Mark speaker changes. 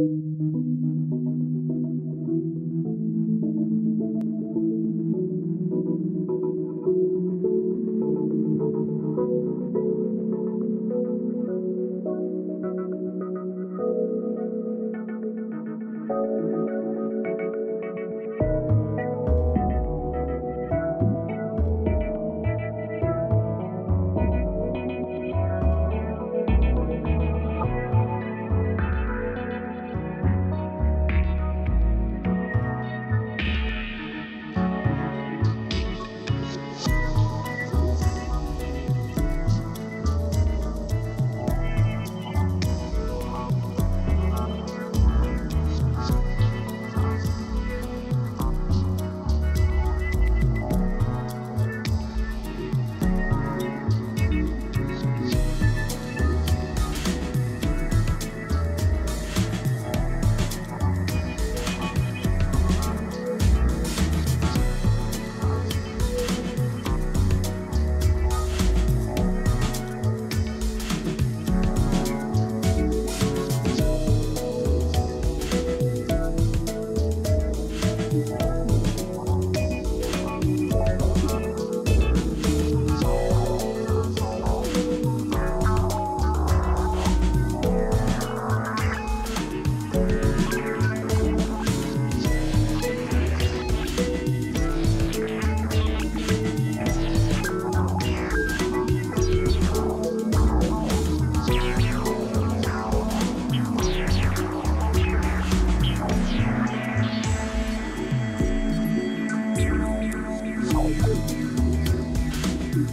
Speaker 1: Thank
Speaker 2: you.